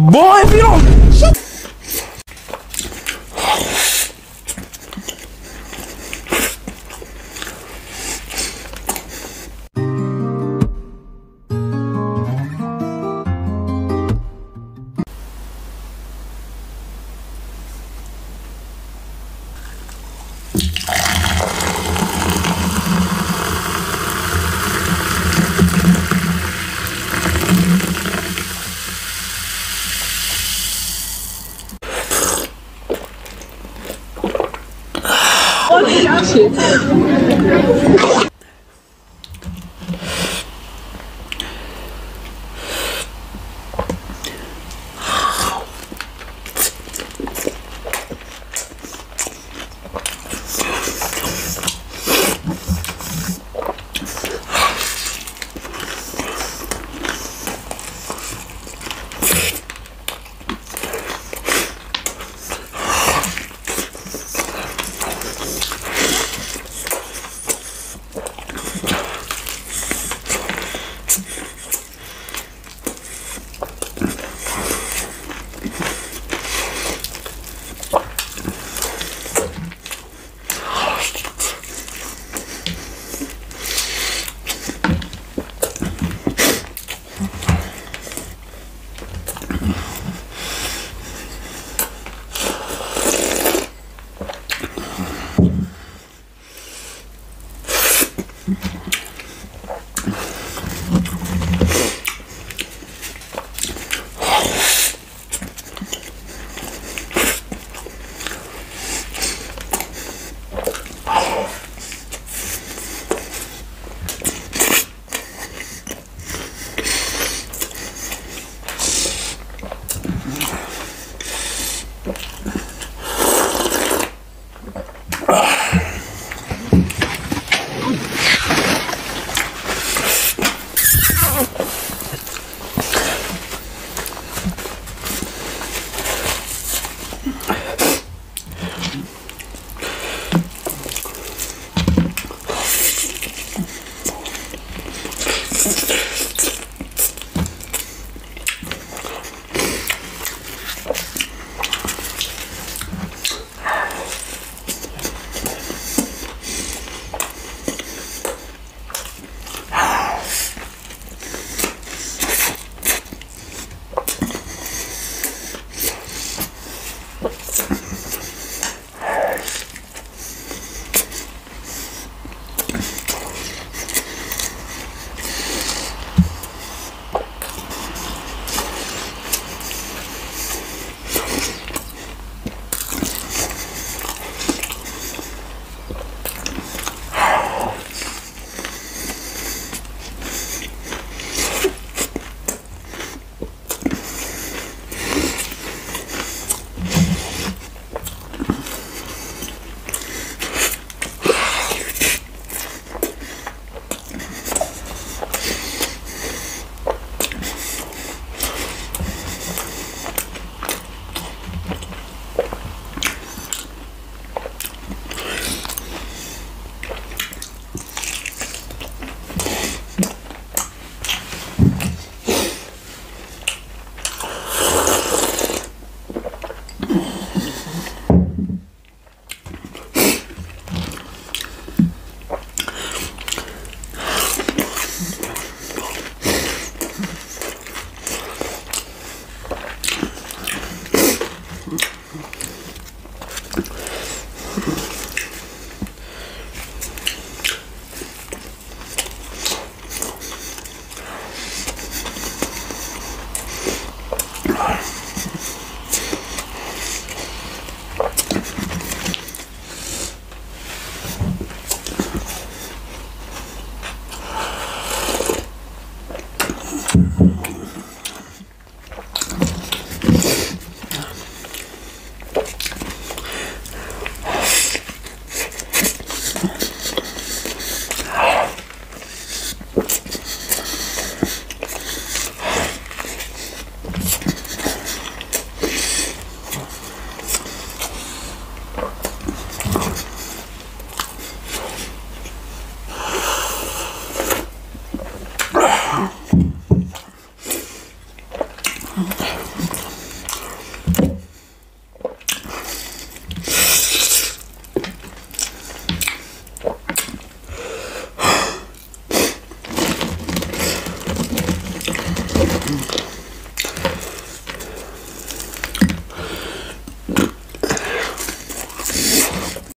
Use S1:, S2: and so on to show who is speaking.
S1: Bom, é virou. 茄子。Thank you. ハハハハ